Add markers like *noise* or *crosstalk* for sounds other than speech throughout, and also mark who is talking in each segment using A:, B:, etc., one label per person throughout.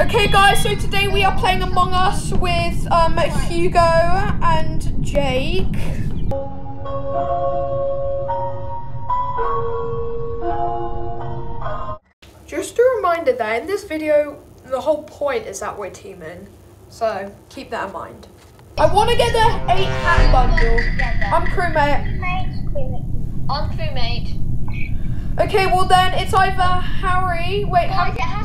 A: Okay, guys, so today we are playing Among Us with um, Hugo and Jake. Just a reminder that in this video, the whole point is that we're teaming. So, keep that in mind. I want to get the 8 hat bundle. I'm crewmate.
B: I'm crewmate.
A: Okay, well then, it's either Harry... Wait,
B: Guys,
A: Harry...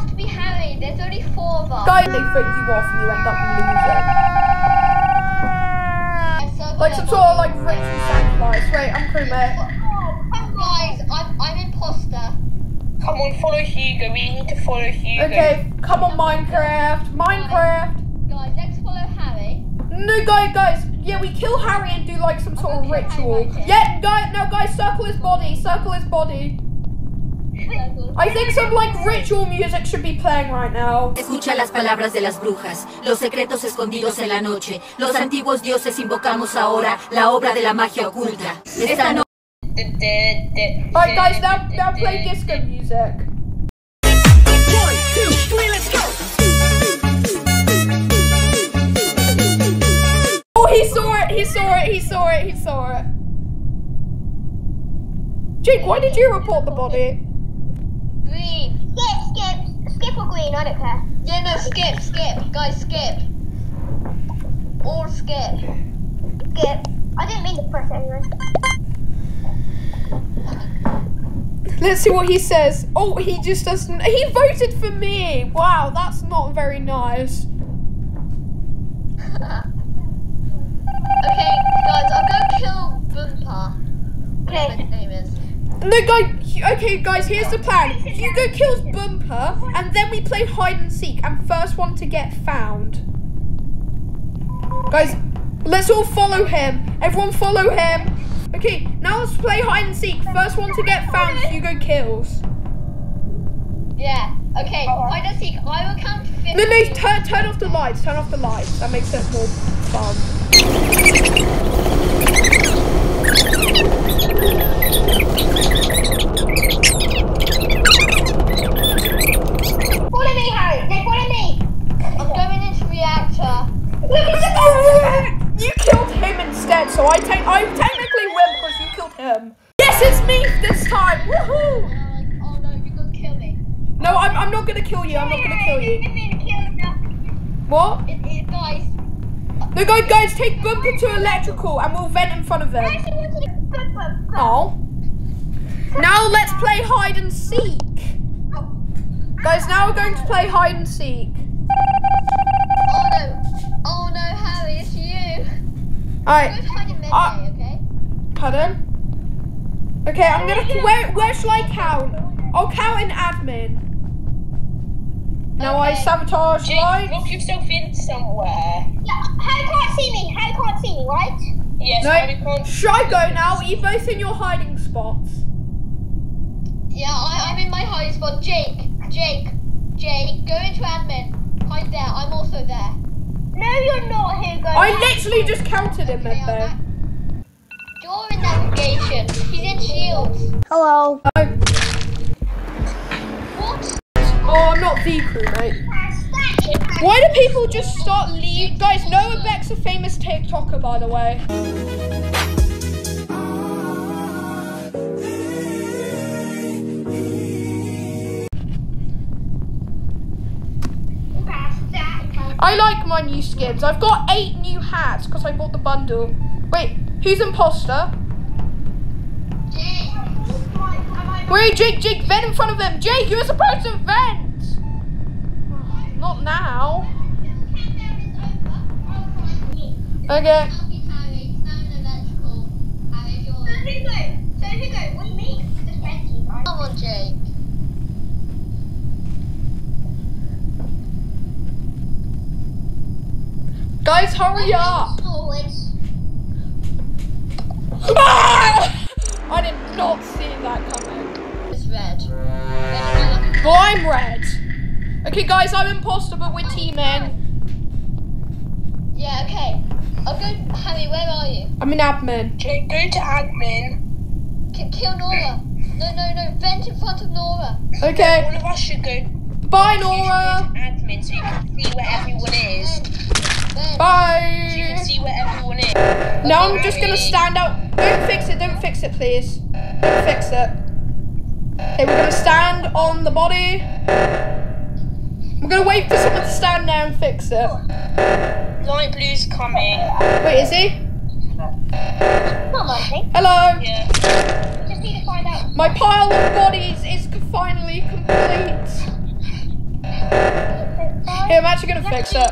B: it has to be Harry. There's only four of us.
A: Guys, they vote you off and you end up losing.
B: So
A: Like some sort of like ritual sacrifice. Wait, I'm crewmate.
B: Oh, oh, guys, I'm, I'm imposter.
C: Come on, follow Hugo. We need to follow Hugo.
A: Okay, come on Minecraft. Minecraft.
B: Guys, let's follow Harry.
A: No, guys, guys. Yeah, we kill Harry and do like some sort of ritual.
B: Right,
A: Yeah, guys, now guys, circle his body. Circle his body. I think some like ritual music should be playing right now.
D: Escucha las palabras de las brujas, los secretos escondidos en la noche. Los antiguos dioses invocamos ahora la obra de la magia oculta. Esta no
A: Alright, guys, now now play disco music. Oh, he saw it. He saw it. He saw it. He saw it. Jake, why did you report the body?
B: Green.
E: Skip, skip, skip or green, I don't care.
B: Yeah, no, skip, skip. Guys, skip. All skip.
E: Skip. I didn't mean to press it anyway.
A: Let's see what he says. Oh, he just doesn't. He voted for me. Wow, that's not very nice. *laughs*
B: Okay, guys, I'm gonna kill Boompa. Whatever
E: Okay.
B: his name is.
A: No, guy. Okay, guys. Here's the plan. Hugo kills Bumper, and then we play hide and seek, and first one to get found. Guys, let's all follow him. Everyone follow him. Okay, now let's play hide and seek. First one to get found, Hugo kills.
B: Yeah. Okay. I don't think I will count to fifty.
A: No, no, turn turn off the lights. Turn off the lights. That makes it more fun.
B: Kill
A: you. I'm not gonna kill you. What?
B: Guys.
A: No, guys, guys, take Bumper to electrical and we'll vent in front of them. Oh. Now let's play hide and seek. Guys, now we're going to play hide and seek.
B: Oh no. Oh no, Harry, it's you.
A: Alright. Uh? Pardon? Okay, I'm gonna. Where where shall I count? I'll count in admin. Now I
B: Okay.
A: sabotage
C: Jake,
A: lights.
C: lock yourself in somewhere.
E: Yeah, Harry can't see me. Harry can't see me, right?
C: Yes, I
A: No,
C: can't.
A: should I go now? Are you both in your hiding spots?
B: Yeah, I, I'm in my hiding spot. Jake, Jake, Jake, go into admin. Hide there. I'm also there.
E: No, you're not, here, Hugo.
A: I literally just counted him
B: Okay,
A: there.
B: You're in navigation. He's in shields.
E: Hello.
A: Oh,
B: What?
A: Oh, I'm not the crewmate. Why do people just start leaving? Guys, Noah Beck's a famous TikToker, by the way. I like my new skins. I've got eight new hats because I bought the bundle. Wait, who's imposter? Wait, Jake, Jake, vent in front of them. Jake, you're supposed to vent. Not now. Okay.
E: You?
B: Come on, Jake.
A: Guys, hurry up. Ah! I did not see that coming
B: red.
A: I'm red. Okay, guys, I'm imposter, but we're teaming.
B: Yeah, okay. I'll go, Harry, where are you?
A: I'm in admin.
C: Okay, go to admin.
B: Kill Nora. No, no, no, vent in front of Nora.
A: Okay.
C: All of us should go.
A: Bye, Nora.
C: Go admin so you can see
A: where
C: everyone is. Bye. So you
A: can see where everyone is. Okay, I'm just going to stand out. Don't fix it, don't fix it, please. Don't fix it. Okay, we're gonna stand on the body. We're gonna wait for someone to stand there and fix it.
C: Light blue's coming.
A: Wait, is he?
B: Come on, Jake.
A: Hello.
C: Yeah.
B: Just need to find out.
A: My pile of bodies is finally complete. Here, I'm actually gonna fix it.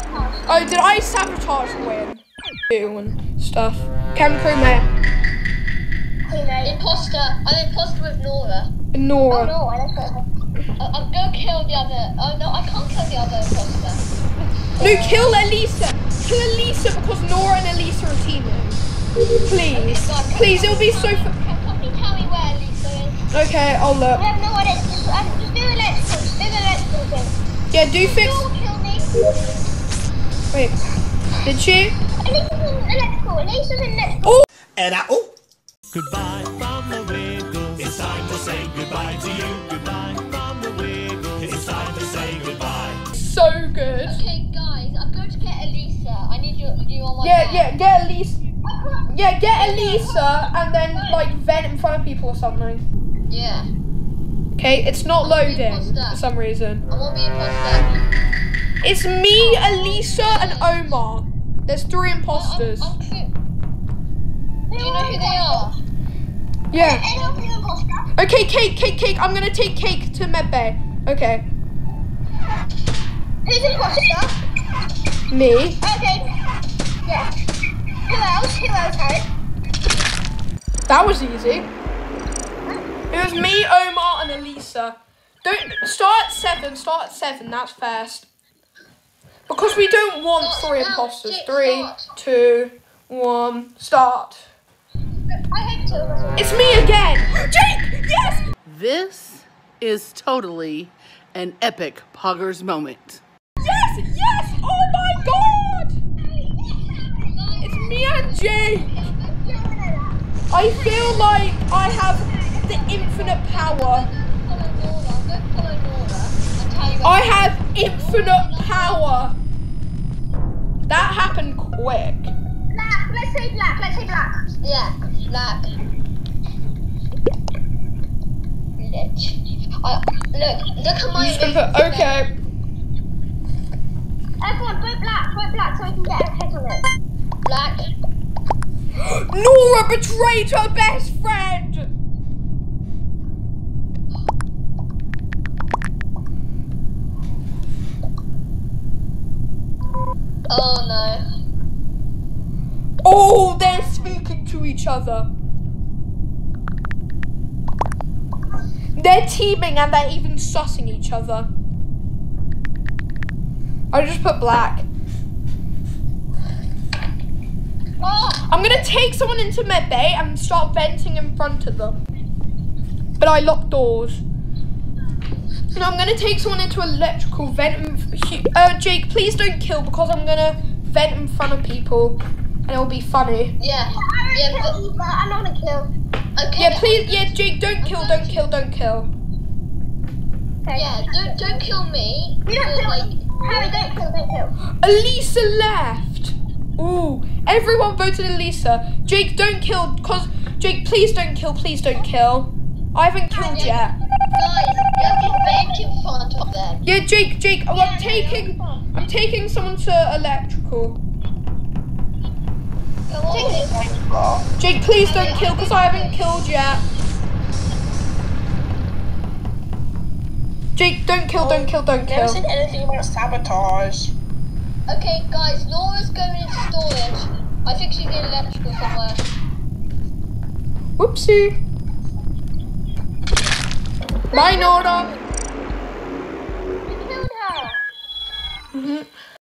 A: Oh, did I sabotage the win? And stuff. Cam crew mate.
B: Imposter. I'm imposter with Nora.
A: Nora.
B: no, I don't I- I'm gonna kill the other. Oh no, I can't kill the other imposter.
A: No, kill Elisa. Kill Elisa because Nora and Elisa are teaming. Please. Please, it'll be so fu-
B: Can somebody tell me where Lisa is?
A: Okay, I'll look.
B: I have no idea. Just, um, just do electrical. Just do the electrical thing.
A: Yeah, do fix.
B: Kill me.
A: Wait. Did she?
B: Elisa's in electrical. Elisa's in electrical.
A: Oh!
F: And I, oh,
G: Goodbye from the Wiggles. It's time to say goodbye to you. Goodbye from the Wiggles. It's time to say goodbye.
A: So good.
B: Okay, guys, I'm going to get Elisa. I need you, you on my
A: Yeah,
B: back.
A: yeah, get Elisa. Yeah, get Elisa and then like vent in front of people or something.
B: Yeah.
A: Okay, it's not loading for some reason.
B: I won't imposter.
A: It's me, Elisa, and Omar. There's three imposters.
B: I'm, I'm cute. Do you know who they are?
A: Yeah.
B: Anyone who's imposter?
A: Okay, cake, cake, cake. I'm gonna take cake to medbay. Okay.
B: Who's imposter?
A: Me.
B: Okay. Yeah. Who else? Who else, Harry?
A: That was easy. It was me, Omar, and Elisa. Don't start at seven. Start at seven. That's fast. Because we don't want three imposters. Three, two, one, start.
B: I hate two of us.
A: It's me again. Jake. Yes.
H: This is totally an epic Poggers moment.
A: Yes. Yes. Oh my God. It's me and Jake. I feel like I have the infinite power. I have infinite power. That happened quick.
B: Black. Let's say black. Let's say black. Yeah, black. Lich. I, look, look at my.
A: Put, okay.
B: Everyone, vote black. Vote black so we can get our heads on it. Black. *gasps*
A: Nora betrayed her best friend.
B: Oh no.
A: Oh, they're speaking to each other. They're teaming and they're even sussing each other. I just put black. I'm gonna take someone into med bay and start venting in front of them. But I lock doors. No, I'm gonna take someone into electrical vent. Uh, Jake, please don't kill because I'm gonna vent in front of people, and it'll be funny.
B: yeah. Yeah, but, I'm not gonna kill. Okay.
A: Yeah, please. Yeah, Jake, don't kill, don't kill, don't kill.
B: Yeah, don't don't kill me. You don't kill like, Harry, don't kill, don't kill.
A: Elisa left. Ooh, everyone voted Elisa. Jake, don't kill, cause Jake, please don't kill, please don't kill. I haven't killed yet.
B: Guys, you have to vent in front of them.
A: Yeah, Jake, Jake, oh, I'm taking, I'm taking someone to electrical.
B: Come on.
A: Jake, please don't kill, cause I haven't killed yet. Jake, don't kill, don't kill, don't kill.
C: Never
A: kill.
C: said anything about sabotage.
B: Okay, guys, Laura's going into storage. I think she's in electrical somewhere.
A: Whoopsie. Mine order.
B: We killed her.
A: Mhm.